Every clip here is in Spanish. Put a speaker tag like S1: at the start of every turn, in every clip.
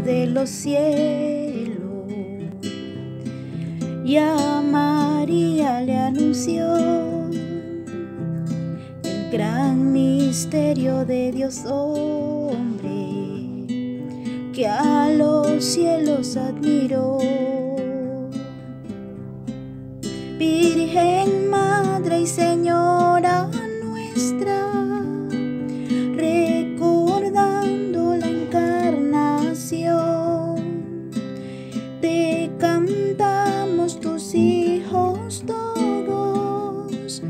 S1: de los cielos. Y a María le anunció el gran misterio de Dios hombre, que a los cielos admiró. Virgen cantamos tus hijos todos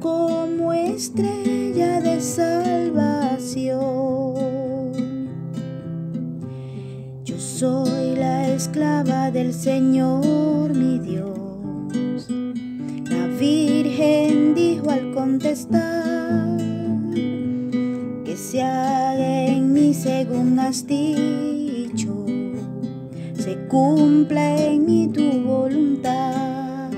S1: como estrella de salvación. Yo soy la esclava del Señor mi Dios. La Virgen dijo al contestar que se haga en mí según has dicho, se cumpla en mí tu voluntad.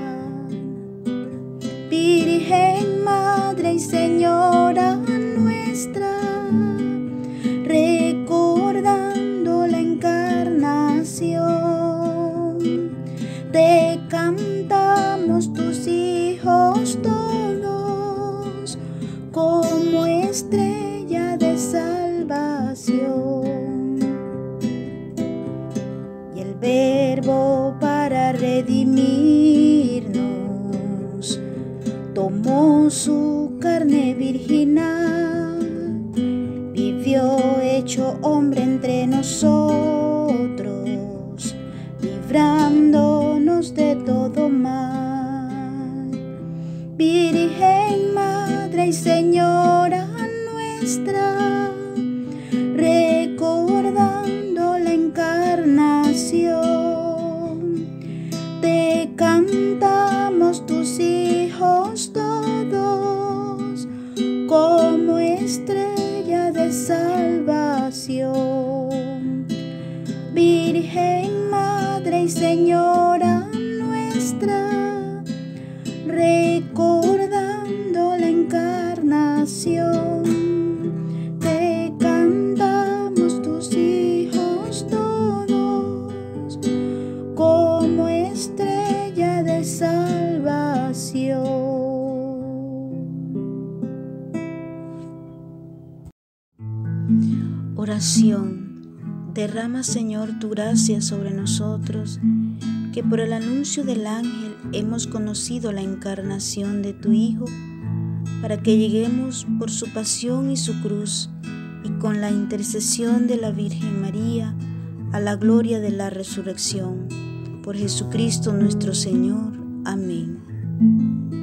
S1: Verbo para redimirnos tomó su carne virginal, vivió hecho hombre entre nosotros, librándonos de todo mal. Virgen Madre y Señora nuestra, cantamos tus hijos todos como estrella de salvación. Virgen Madre y Señora nuestra, recordando Oración. Derrama, Señor, tu gracia sobre nosotros, que por el anuncio del ángel hemos conocido la encarnación de tu Hijo, para que lleguemos por su pasión y su cruz, y con la intercesión de la Virgen María, a la gloria de la resurrección. Por Jesucristo nuestro Señor. Amén.